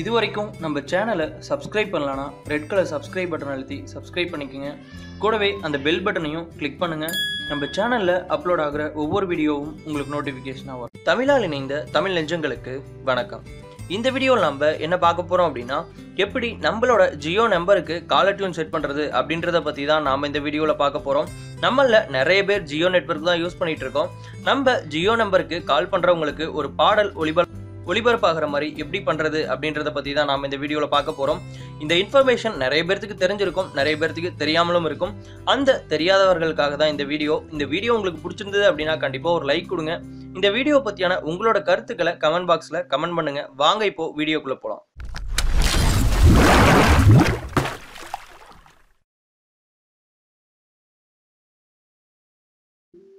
இது வரைக்கும் நம்ம சேனலை சப்ஸ்கிரைப் பண்ணலான்னா ரெட் கலர் சப்ஸ்கிரைப் பட்டன் அழுத்தி சப்ஸ்கிரைப் பண்ணிக்கோங்க. கூடவே அந்த பெல் பட்டனையும் கிளிக் பண்ணுங்கள் நம்ம சேனலில் அப்லோட் ஆகிற ஒவ்வொரு வீடியோவும் உங்களுக்கு நோட்டிஃபிகேஷனாக வரும். தமிழால் இணைந்த தமிழ் நெஞ்சங்களுக்கு வணக்கம். இந்த வீடியோவில் நம்ம என்ன பார்க்க போகிறோம் அப்படின்னா எப்படி நம்மளோட ஜியோ நம்பருக்கு காலர் டியூன் செட் பண்ணுறது அப்படின்றத பற்றி தான் நாம் இந்த வீடியோவில் பார்க்க போகிறோம் நம்மளில் நிறைய பேர் ஜியோ நெட்வொர்க் தான் யூஸ் பண்ணிகிட்ருக்கோம் இருக்கோம். நம்ம ஜியோ நம்பருக்கு கால் பண்ணுறவங்களுக்கு ஒரு பாடல் ஒளிபர ஒளிபரப்பாகிற மாதிரி எப்படி பண்ணுறது அப்படின்றத பற்றி தான் நாம் இந்த வீடியோவில் பார்க்க போகிறோம் இந்த இன்ஃபர்மேஷன் நிறைய பேர்த்துக்கு தெரிஞ்சிருக்கும் நிறைய பேர்த்துக்கு தெரியாமலும் இருக்கும். அந்த தெரியாதவர்களுக்காக தான் இந்த வீடியோ. இந்த வீடியோ உங்களுக்கு பிடிச்சிருந்தது அப்படின்னா கண்டிப்பாக ஒரு லைக் கொடுங்க. இந்த வீடியோ பற்றியான உங்களோட கருத்துக்களை கமெண்ட் பாக்ஸில் கமெண்ட் பண்ணுங்கள் வாங்க இப்போ வீடியோக்குள்ளே போகலாம்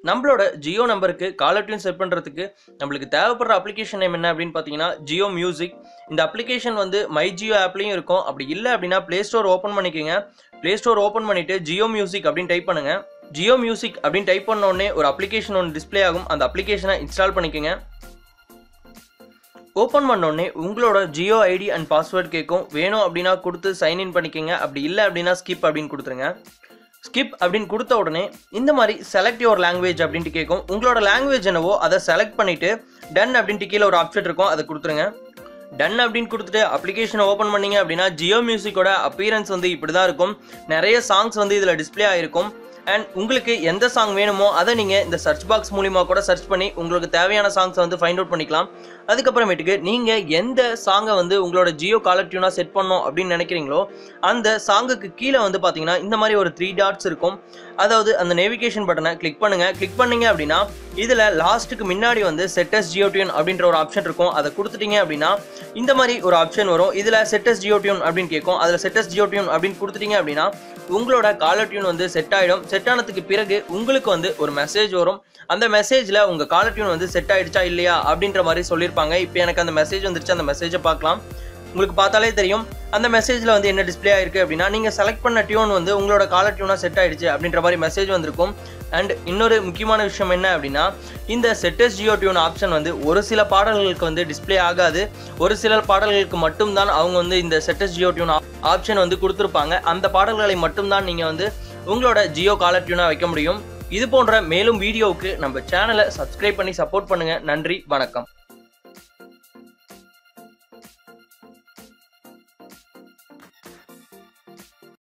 நம்மளோட ஜியோ நம்பருக்கு காலர் டியூன் செட் பண்ணுறதுக்கு நம்மளுக்கு தேவைப்படுற அப்ளிகேஷன் நேம் என்ன அப்படின்னு பார்த்தீங்கன்னா ஜியோ மியூசிக் இந்த அப்ளிகேஷன் வந்து மை ஜியோ ஆப்லேயும் இருக்கும். அப்படி இல்லை அப்படின்னா ப்ளே ஸ்டோர் ஓப்பன் பண்ணிக்கோங்க. ப்ளே ஸ்டோர் ஓப்பன் பண்ணிவிட்டு ஜியோ மியூசிக் அப்படின்னு டைப் பண்ணுங்கள் ஜியோ மியூசிக் அப்படின்னு டைப் பண்ண உடனே ஒரு அப்ளிகேஷன் ஒன்று டிஸ்ப்ளே ஆகும். அந்த அப்ளிகேஷனை இன்ஸ்டால் பண்ணிக்கோங்க. ஓப்பன் பண்ண உடனே உங்களோட ஜியோ ஐடி அண்ட் பாஸ்வேர்ட் கேட்கும். வேணும் அப்படின்னா கொடுத்து சைன்இன் பண்ணிக்கோங்க. அப்படி இல்லை அப்படின்னா ஸ்கிப் அப்படின்னு கொடுத்துருங்க. ஸ்கிப் அப்படின்னு கொடுத்த உடனே இந்த மாதிரி செலக்ட் யுவர் லாங்குவேஜ் அப்படின்ட்டு கேட்கும் உங்களோட லாங்குவேஜ் என்னவோ அதை செலக்ட் பண்ணிட்டு டன் அப்படின்ட்டு கீழே ஒரு ஆப்ஷன் இருக்கும் அதை கொடுத்துருங்க. டன் அப்படின்னு கொடுத்துட்டு அப்ளிகேஷனை ஓப்பன் பண்ணீங்க அப்படின்னா ஜியோ மியூசிக்கோட அப்பியரன்ஸ் வந்து இப்படி தான் இருக்கும். நிறைய சாங்ஸ் வந்து இதில் டிஸ்ப்ளே ஆகிருக்கும் அண்ட் உங்களுக்கு எந்த சாங் வேணுமோ அதை நீங்கள் இந்த சர்ச் பாக்ஸ் மூலிமா கூட சர்ச் பண்ணி உங்களுக்கு தேவையான சாங்ஸை வந்து ஃபைண்ட் அவுட் பண்ணிக்கலாம். அதுக்கப்புறமேட்டுக்கு நீங்கள் எந்த சாங்கை வந்து உங்களோட ஜியோ காலர் டியூனாக செட் பண்ணோம் அப்படின்னு நினைக்கிறீங்களோ அந்த சாங்குக்கு கீழே வந்து பார்த்தீங்கன்னா இந்த மாதிரி ஒரு த்ரீ டாட்ஸ் இருக்கும். அதாவது அந்த நேவிகேஷன் பட்டனை கிளிக் பண்ணுங்கள் கிளிக் பண்ணீங்க அப்படின்னா இதில் லாஸ்ட்டுக்கு முன்னாடி வந்து செட்டஸ் ஜியோடியூன் அப்படின்ற ஒரு ஆப்ஷன் இருக்கும். அதை கொடுத்துட்டீங்க அப்படின்னா இந்த மாதிரி ஒரு ஆப்ஷன் வரும். இதில் செட்டஸ் ஜியோ டியூன் அப்படின்னு கேட்கும். அதில் செட்டஸ் ஜியோடியூன் அப்படின்னு கொடுத்துட்டீங்க அப்படின்னா உங்களோட காலர் டியூன் வந்து செட் ஆகிடும் செட் ஆனதுக்கு பிறகு உங்களுக்கு வந்து ஒரு மெசேஜ் வரும். அந்த மெசேஜில் உங்கள் காலர் டியூன் வந்து செட் ஆகிடுச்சா இல்லையா அப்படின்ற மாதிரி சொல்லியிருப்பாங்க. இப்போ எனக்கு அந்த மெசேஜ் வந்துருச்சு. அந்த மெசேஜை பார்க்கலாம். உங்களுக்கு பார்த்தாலே தெரியும். அந்த மெசேஜில் வந்து என்ன டிஸ்ப்ளே ஆயிருக்கு அப்படின்னா நீங்கள் செலக்ட் பண்ண டியூன் வந்து உங்களோட காலர் டியூனாக செட் ஆயிடுச்சு அப்படின்ற மாதிரி மெசேஜ் வந்திருக்கும். அண்ட் இன்னொரு முக்கியமான விஷயம் என்ன அப்படின்னா இந்த செட்டஸ் ஜியோ டியூன் ஆப்ஷன் வந்து ஒரு சில பாடல்களுக்கு வந்து டிஸ்பிளே ஆகாது. ஒரு சில பாடல்களுக்கு மட்டும்தான் அவங்க வந்து இந்த செட்டஸ் ஜியோ டியூன் ஆப்ஷன் வந்து கொடுத்துருப்பாங்க. அந்த பாடல்களை மட்டும்தான் நீங்கள் வந்து உங்களோட ஜியோ காலர் டியூனாக வைக்க முடியும். இது போன்ற மேலும் வீடியோவுக்கு நம்ம சேனலை சப்ஸ்கிரைப் பண்ணி சப்போர்ட் பண்ணுங்கள் நன்றி வணக்கம்.